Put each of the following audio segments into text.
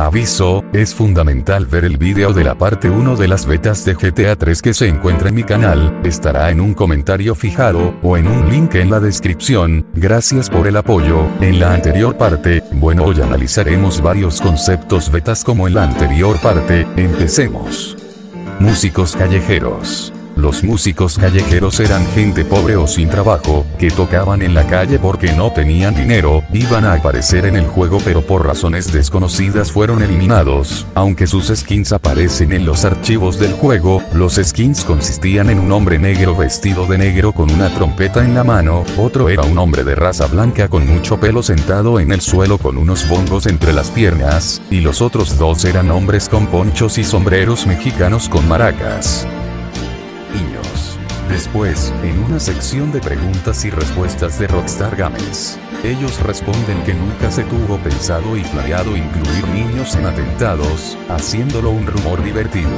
Aviso, es fundamental ver el vídeo de la parte 1 de las betas de GTA 3 que se encuentra en mi canal, estará en un comentario fijado, o en un link en la descripción, gracias por el apoyo, en la anterior parte, bueno hoy analizaremos varios conceptos betas como en la anterior parte, empecemos. Músicos callejeros. Los músicos callejeros eran gente pobre o sin trabajo, que tocaban en la calle porque no tenían dinero, iban a aparecer en el juego pero por razones desconocidas fueron eliminados, aunque sus skins aparecen en los archivos del juego, los skins consistían en un hombre negro vestido de negro con una trompeta en la mano, otro era un hombre de raza blanca con mucho pelo sentado en el suelo con unos bongos entre las piernas, y los otros dos eran hombres con ponchos y sombreros mexicanos con maracas. Después, en una sección de preguntas y respuestas de Rockstar Games, ellos responden que nunca se tuvo pensado y planeado incluir niños en atentados, haciéndolo un rumor divertido.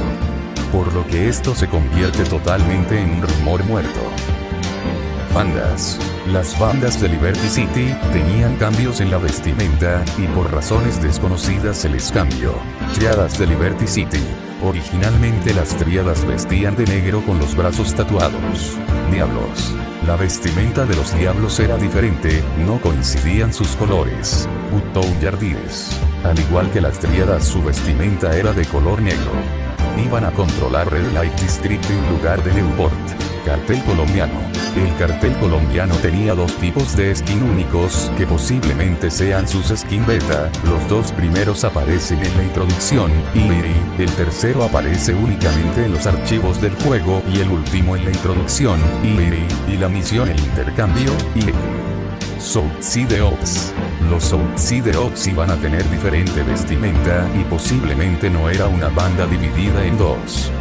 Por lo que esto se convierte totalmente en un rumor muerto. Bandas. Las bandas de Liberty City tenían cambios en la vestimenta, y por razones desconocidas se les cambió. Triadas de Liberty City. Originalmente las triadas vestían de negro con los brazos tatuados. Diablos. La vestimenta de los diablos era diferente, no coincidían sus colores. Button Jardines. Al igual que las triadas su vestimenta era de color negro. Iban a controlar Red Light District en lugar de Newport. Cartel colombiano. El cartel colombiano tenía dos tipos de skin únicos que posiblemente sean sus skin beta, los dos primeros aparecen en la introducción, y el tercero aparece únicamente en los archivos del juego y el último en la introducción, y, y la misión el intercambio, y de Ops. Los de Ops iban a tener diferente vestimenta y posiblemente no era una banda dividida en dos.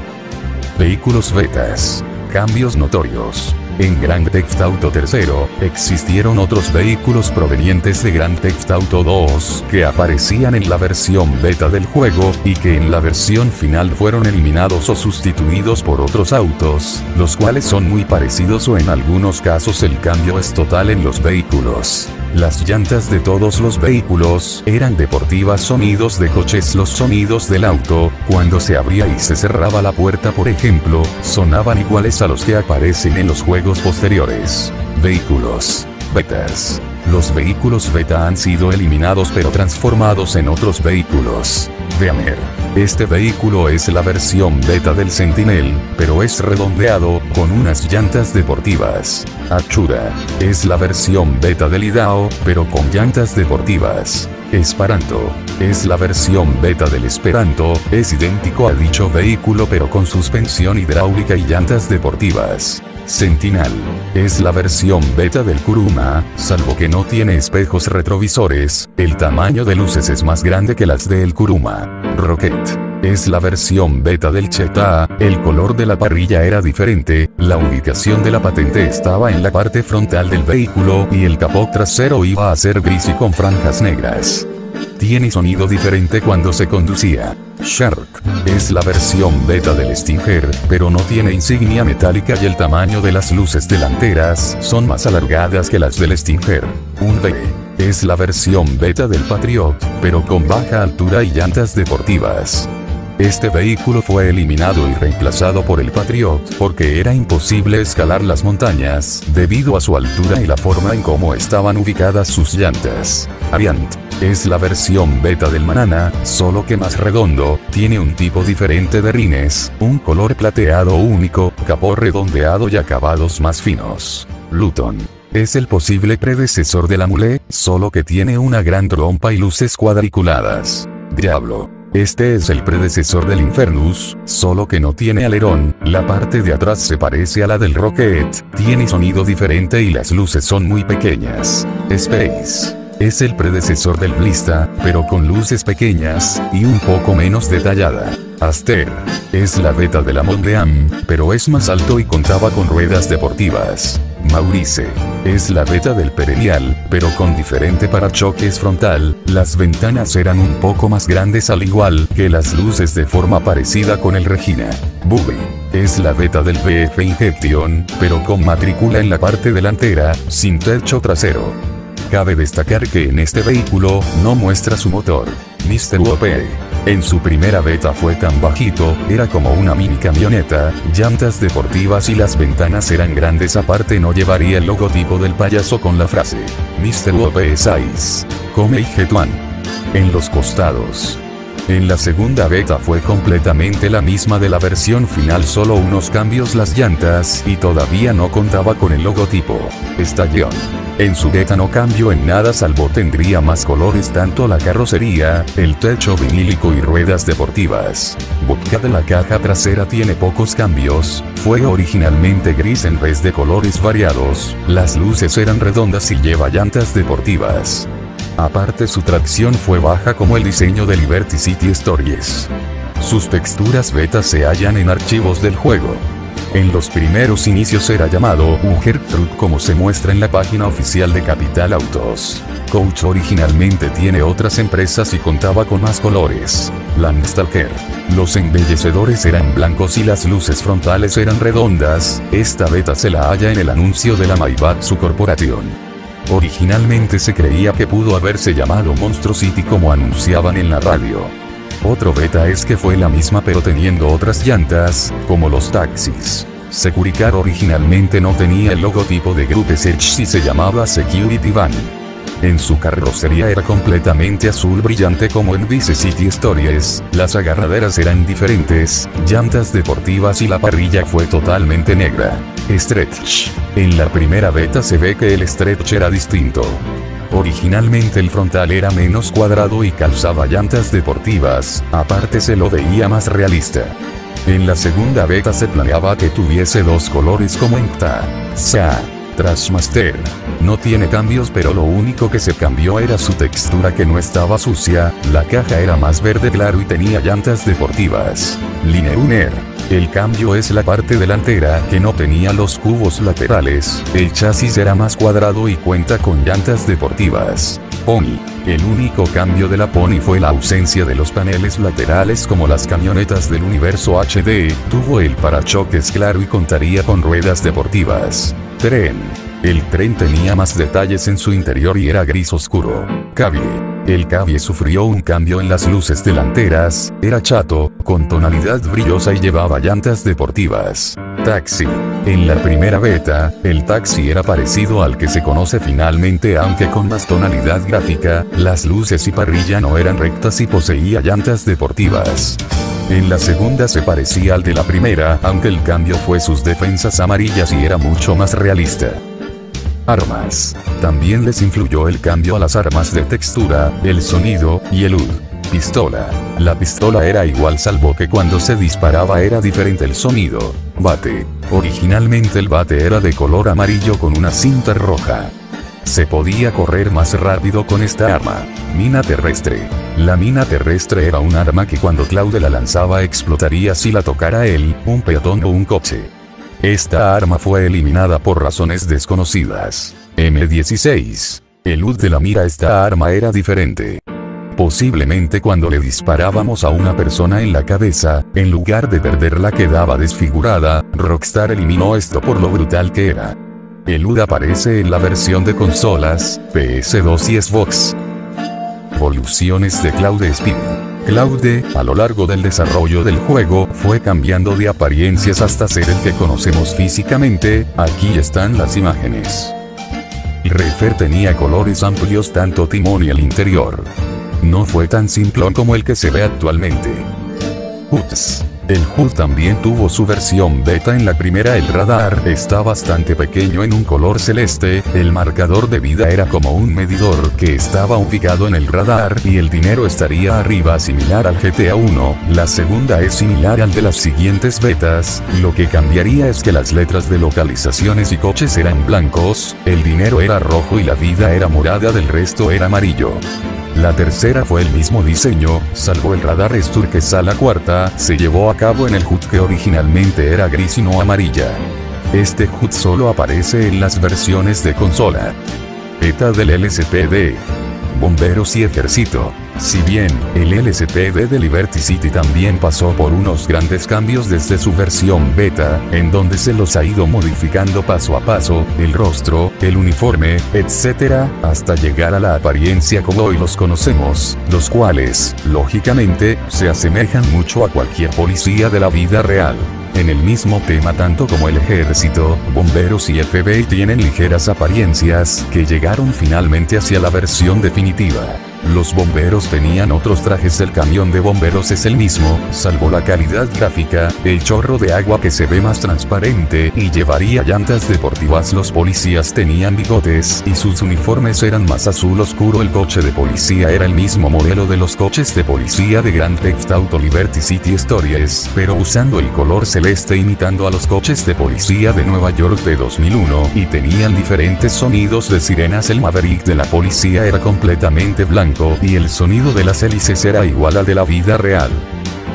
Vehículos betas. Cambios notorios. En Grand Theft Auto 3 existieron otros vehículos provenientes de Grand Theft Auto 2 que aparecían en la versión beta del juego y que en la versión final fueron eliminados o sustituidos por otros autos, los cuales son muy parecidos o en algunos casos el cambio es total en los vehículos. Las llantas de todos los vehículos eran deportivas sonidos de coches los sonidos del auto, cuando se abría y se cerraba la puerta por ejemplo, sonaban iguales a los que aparecen en los juegos posteriores. Vehículos. Betas. Los vehículos beta han sido eliminados pero transformados en otros vehículos. Veamer. Este vehículo es la versión beta del Sentinel, pero es redondeado, con unas llantas deportivas. Achura. Es la versión beta del Idao, pero con llantas deportivas. Esperanto. Es la versión beta del Esperanto, es idéntico a dicho vehículo pero con suspensión hidráulica y llantas deportivas. Sentinel. Es la versión beta del Kuruma, salvo que no tiene espejos retrovisores, el tamaño de luces es más grande que las del Kuruma. Rocket. Es la versión beta del Cheta, el color de la parrilla era diferente, la ubicación de la patente estaba en la parte frontal del vehículo y el capó trasero iba a ser gris y con franjas negras. Tiene sonido diferente cuando se conducía. Shark. Es la versión beta del Stinger, pero no tiene insignia metálica y el tamaño de las luces delanteras son más alargadas que las del Stinger. Un V. Es la versión beta del Patriot, pero con baja altura y llantas deportivas. Este vehículo fue eliminado y reemplazado por el Patriot porque era imposible escalar las montañas, debido a su altura y la forma en cómo estaban ubicadas sus llantas. Ariant. Es la versión beta del Manana, solo que más redondo, tiene un tipo diferente de rines, un color plateado único, capó redondeado y acabados más finos. Luton. Es el posible predecesor de la Mule, solo que tiene una gran trompa y luces cuadriculadas. Diablo. Este es el predecesor del Infernus, solo que no tiene alerón, la parte de atrás se parece a la del Rocket, tiene sonido diferente y las luces son muy pequeñas. Space. Es el predecesor del Blista, pero con luces pequeñas, y un poco menos detallada. Aster. Es la beta de la Mondrian, pero es más alto y contaba con ruedas deportivas. Maurice. Es la beta del Perennial, pero con diferente parachoques frontal, las ventanas eran un poco más grandes al igual que las luces de forma parecida con el Regina. Booby. Es la beta del BF Injection, pero con matrícula en la parte delantera, sin techo trasero. Cabe destacar que en este vehículo, no muestra su motor. Mr. UOP. En su primera beta fue tan bajito, era como una mini camioneta, llantas deportivas y las ventanas eran grandes aparte no llevaría el logotipo del payaso con la frase, Mr. UOP Size. Come y Jetuan. En los costados. En la segunda beta fue completamente la misma de la versión final solo unos cambios las llantas y todavía no contaba con el logotipo. Estallón. En su beta no cambió en nada salvo tendría más colores tanto la carrocería, el techo vinílico y ruedas deportivas. Boca de la caja trasera tiene pocos cambios, fue originalmente gris en vez de colores variados, las luces eran redondas y lleva llantas deportivas. Aparte su tracción fue baja como el diseño de Liberty City Stories. Sus texturas beta se hallan en archivos del juego. En los primeros inicios era llamado Uger Truck como se muestra en la página oficial de Capital Autos. Coach originalmente tiene otras empresas y contaba con más colores. Landstalker. Los embellecedores eran blancos y las luces frontales eran redondas, esta beta se la halla en el anuncio de la Maibatsu Corporation. Originalmente se creía que pudo haberse llamado Monstro City como anunciaban en la radio. Otro beta es que fue la misma pero teniendo otras llantas, como los taxis. Securicar originalmente no tenía el logotipo de Group Search y se llamaba Security Van. En su carrocería era completamente azul brillante como en Vice City Stories, las agarraderas eran diferentes, llantas deportivas y la parrilla fue totalmente negra. Stretch. En la primera beta se ve que el stretch era distinto. Originalmente el frontal era menos cuadrado y calzaba llantas deportivas, aparte se lo veía más realista. En la segunda beta se planeaba que tuviese dos colores como en KTA. Sa. Trashmaster. No tiene cambios pero lo único que se cambió era su textura que no estaba sucia, la caja era más verde claro y tenía llantas deportivas. Lineruner. El cambio es la parte delantera que no tenía los cubos laterales, el chasis era más cuadrado y cuenta con llantas deportivas. Pony. El único cambio de la Pony fue la ausencia de los paneles laterales como las camionetas del universo HD, tuvo el parachoques claro y contaría con ruedas deportivas. Tren. El tren tenía más detalles en su interior y era gris oscuro. Cable. El Cavie sufrió un cambio en las luces delanteras, era chato, con tonalidad brillosa y llevaba llantas deportivas. Taxi. En la primera beta, el taxi era parecido al que se conoce finalmente aunque con más tonalidad gráfica, las luces y parrilla no eran rectas y poseía llantas deportivas. En la segunda se parecía al de la primera, aunque el cambio fue sus defensas amarillas y era mucho más realista. Armas. También les influyó el cambio a las armas de textura, el sonido, y el UD. Pistola. La pistola era igual salvo que cuando se disparaba era diferente el sonido. Bate. Originalmente el bate era de color amarillo con una cinta roja. Se podía correr más rápido con esta arma. Mina terrestre. La mina terrestre era un arma que cuando Claude la lanzaba explotaría si la tocara él, un peatón o un coche. Esta arma fue eliminada por razones desconocidas. M16. El luz de la mira esta arma era diferente. Posiblemente cuando le disparábamos a una persona en la cabeza, en lugar de perderla quedaba desfigurada, Rockstar eliminó esto por lo brutal que era. El UD aparece en la versión de consolas, PS2 y Xbox. Evoluciones de Cloud Speed. Claude, a lo largo del desarrollo del juego, fue cambiando de apariencias hasta ser el que conocemos físicamente, aquí están las imágenes. Refer tenía colores amplios tanto timón y el interior. No fue tan simplón como el que se ve actualmente. Uts. El HUD también tuvo su versión beta en la primera. El radar está bastante pequeño en un color celeste, el marcador de vida era como un medidor que estaba ubicado en el radar y el dinero estaría arriba similar al GTA 1, la segunda es similar al de las siguientes betas, lo que cambiaría es que las letras de localizaciones y coches eran blancos, el dinero era rojo y la vida era morada del resto era amarillo. La tercera fue el mismo diseño, salvo el radar Sturkesa la cuarta, se llevó a cabo en el HUD que originalmente era gris y no amarilla. Este HUD solo aparece en las versiones de consola. ETA del LSPD. Bomberos y ejército. Si bien, el LSPD de Liberty City también pasó por unos grandes cambios desde su versión beta, en donde se los ha ido modificando paso a paso, el rostro, el uniforme, etc., hasta llegar a la apariencia como hoy los conocemos, los cuales, lógicamente, se asemejan mucho a cualquier policía de la vida real. En el mismo tema tanto como el ejército, bomberos y FBI tienen ligeras apariencias que llegaron finalmente hacia la versión definitiva. Los bomberos tenían otros trajes, el camión de bomberos es el mismo, salvo la calidad gráfica, el chorro de agua que se ve más transparente y llevaría llantas deportivas. Los policías tenían bigotes y sus uniformes eran más azul oscuro. El coche de policía era el mismo modelo de los coches de policía de Grand Theft Auto Liberty City Stories, pero usando el color celeste imitando a los coches de policía de Nueva York de 2001 y tenían diferentes sonidos de sirenas. El Maverick de la policía era completamente blanco y el sonido de las hélices era igual al de la vida real.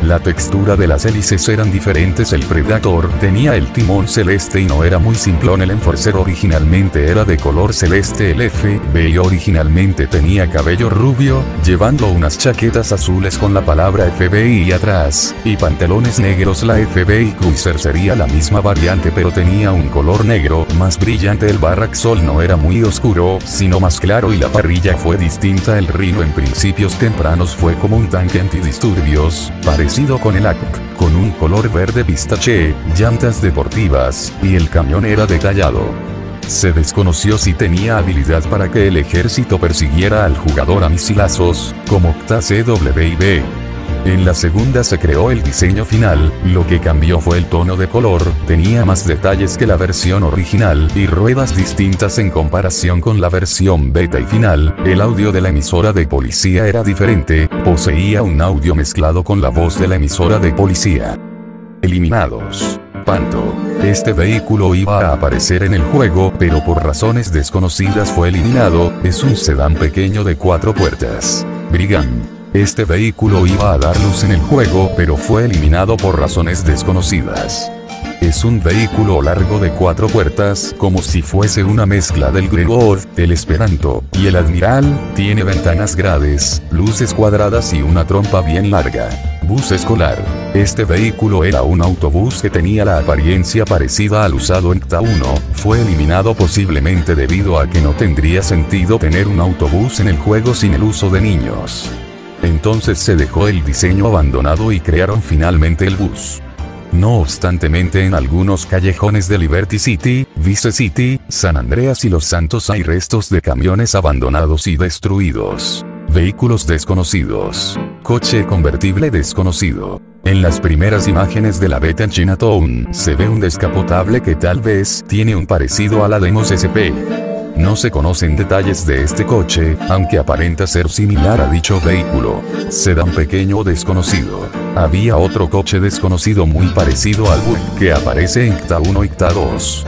La textura de las hélices eran diferentes. El Predator tenía el timón celeste y no era muy simplón. El Enforcer originalmente era de color celeste. El FBI originalmente tenía cabello rubio, llevando unas chaquetas azules con la palabra FBI atrás, y pantalones negros. La FBI Cruiser sería la misma variante pero tenía un color negro, más brillante. El Barrack no era muy oscuro, sino más claro y la parrilla fue distinta. El Rhino en principios tempranos fue como un tanque antidisturbios, con el AC, con un color verde pistache, llantas deportivas, y el camión era detallado. Se desconoció si tenía habilidad para que el ejército persiguiera al jugador a misilazos, como CWIB. En la segunda se creó el diseño final, lo que cambió fue el tono de color, tenía más detalles que la versión original y ruedas distintas en comparación con la versión beta y final, el audio de la emisora de policía era diferente, poseía un audio mezclado con la voz de la emisora de policía. Eliminados. Panto. Este vehículo iba a aparecer en el juego, pero por razones desconocidas fue eliminado, es un sedán pequeño de cuatro puertas. Brigand. Este vehículo iba a dar luz en el juego pero fue eliminado por razones desconocidas. Es un vehículo largo de cuatro puertas, como si fuese una mezcla del Gregor, el Esperanto, y el Admiral, tiene ventanas grades, luces cuadradas y una trompa bien larga. Bus escolar. Este vehículo era un autobús que tenía la apariencia parecida al usado en CTA 1, fue eliminado posiblemente debido a que no tendría sentido tener un autobús en el juego sin el uso de niños. Entonces se dejó el diseño abandonado y crearon finalmente el bus. No obstantemente en algunos callejones de Liberty City, Vice City, San Andreas y Los Santos hay restos de camiones abandonados y destruidos. Vehículos desconocidos. Coche convertible desconocido. En las primeras imágenes de la beta en Chinatown, se ve un descapotable que tal vez tiene un parecido a la Demos SP. No se conocen detalles de este coche, aunque aparenta ser similar a dicho vehículo. Sedán pequeño desconocido. Había otro coche desconocido muy parecido al Buick que aparece en CTA 1 y CTA 2.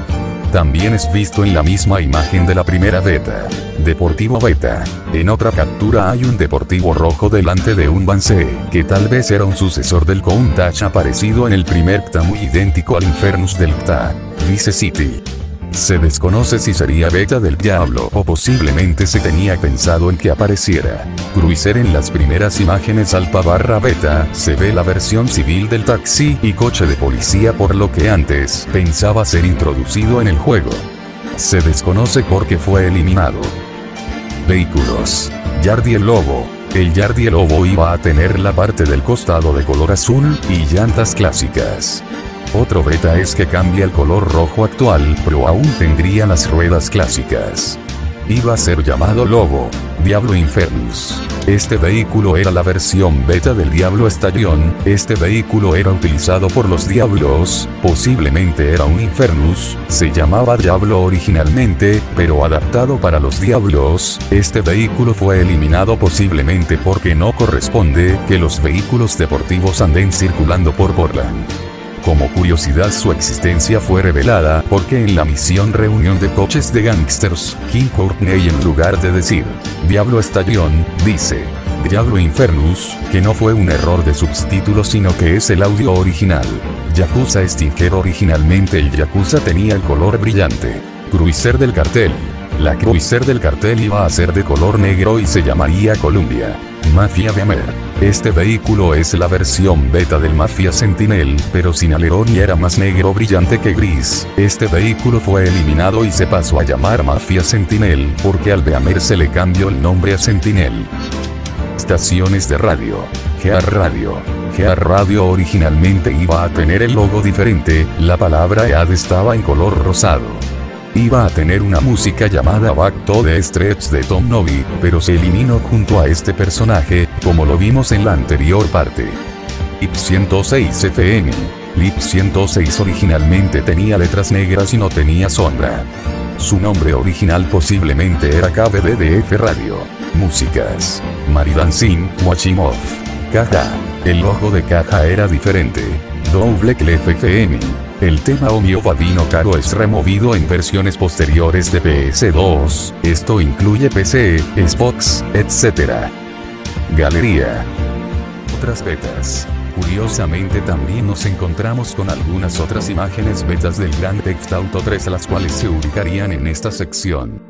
También es visto en la misma imagen de la primera beta. Deportivo Beta. En otra captura hay un deportivo rojo delante de un Vance, que tal vez era un sucesor del Countach aparecido en el primer CTA muy idéntico al Infernus del CTA. Vice City. Se desconoce si sería beta del diablo o posiblemente se tenía pensado en que apareciera. Cruiser en las primeras imágenes alfa barra beta, se ve la versión civil del taxi y coche de policía por lo que antes pensaba ser introducido en el juego. Se desconoce por qué fue eliminado. Vehículos. Yardi el Lobo. El Yardi el Lobo iba a tener la parte del costado de color azul y llantas clásicas. Otro beta es que cambia el color rojo actual, pero aún tendría las ruedas clásicas. Iba a ser llamado Lobo, Diablo Infernus. Este vehículo era la versión beta del Diablo Stallion, este vehículo era utilizado por los Diablos, posiblemente era un Infernus, se llamaba Diablo originalmente, pero adaptado para los Diablos, este vehículo fue eliminado posiblemente porque no corresponde que los vehículos deportivos anden circulando por Portland. Como curiosidad su existencia fue revelada porque en la misión reunión de coches de gangsters, King Courtney en lugar de decir, Diablo Estallón, dice, Diablo Infernus, que no fue un error de subtítulo sino que es el audio original. Yakuza Stinger originalmente el Yakuza tenía el color brillante. Cruiser del cartel. La cruiser del cartel iba a ser de color negro y se llamaría Columbia. Mafia de Amer. Este vehículo es la versión beta del Mafia Sentinel, pero sin alerón y era más negro brillante que gris. Este vehículo fue eliminado y se pasó a llamar Mafia Sentinel, porque al Beamer se le cambió el nombre a Sentinel. Estaciones de radio. Gear Radio. Gear Radio originalmente iba a tener el logo diferente, la palabra EAD estaba en color rosado. Iba a tener una música llamada Back to the Stretch de Tom Novi, pero se eliminó junto a este personaje, como lo vimos en la anterior parte. IP 106 FM. LIP 106 originalmente tenía letras negras y no tenía sombra. Su nombre original posiblemente era KBDDF Radio. Músicas. Maridancin, Wachimov. Caja. El logo de caja era diferente. Double Clef FM. El tema Omio Babino Caro es removido en versiones posteriores de PS2. Esto incluye PC, Xbox, etc. Galería. Otras betas. Curiosamente también nos encontramos con algunas otras imágenes betas del Grand Theft Auto 3 las cuales se ubicarían en esta sección.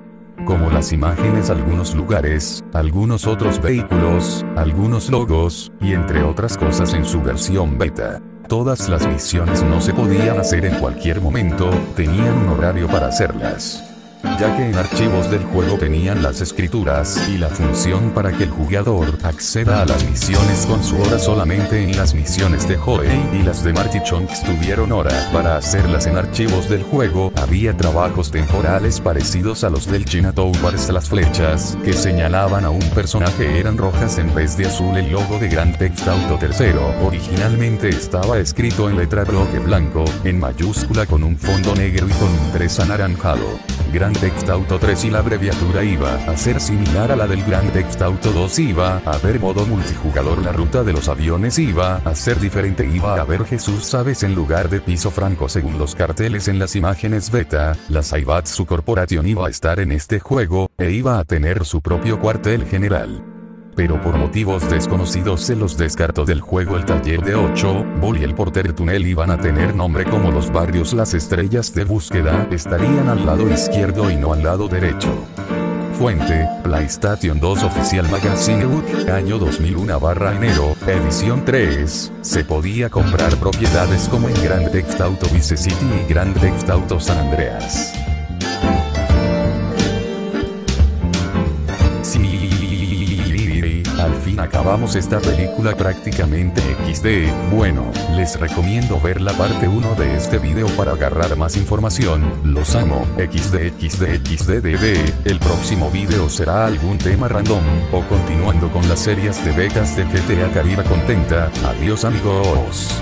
Como las imágenes algunos lugares, algunos otros vehículos, algunos logos, y entre otras cosas en su versión beta. Todas las misiones no se podían hacer en cualquier momento, tenían un horario para hacerlas ya que en archivos del juego tenían las escrituras y la función para que el jugador acceda a las misiones con su hora solamente en las misiones de Joey y las de Marty Chunks tuvieron hora para hacerlas en archivos del juego. Había trabajos temporales parecidos a los del Chinatown Wars las flechas que señalaban a un personaje eran rojas en vez de azul el logo de Grand Theft Auto 3 originalmente estaba escrito en letra bloque blanco, en mayúscula con un fondo negro y con un 3 anaranjado. Grand Theft Auto 3 y la abreviatura iba a ser similar a la del Grand Theft Auto 2 iba a haber modo multijugador la ruta de los aviones iba a ser diferente iba a haber Jesús Sabes en lugar de piso franco según los carteles en las imágenes beta, la Saibatsu Corporation iba a estar en este juego, e iba a tener su propio cuartel general pero por motivos desconocidos se los descartó del juego el taller de 8, Bol y el porter túnel iban a tener nombre como los barrios las estrellas de búsqueda estarían al lado izquierdo y no al lado derecho. Fuente, PlayStation 2 Oficial Magazine Book, año 2001 barra enero, edición 3, se podía comprar propiedades como en Grand Theft Auto Vice City y Grand Theft Auto San Andreas. Al fin acabamos esta película prácticamente XD, bueno, les recomiendo ver la parte 1 de este video para agarrar más información, los amo, XD XD XD el próximo video será algún tema random, o continuando con las series de becas de GTA Caribe Contenta, adiós amigos.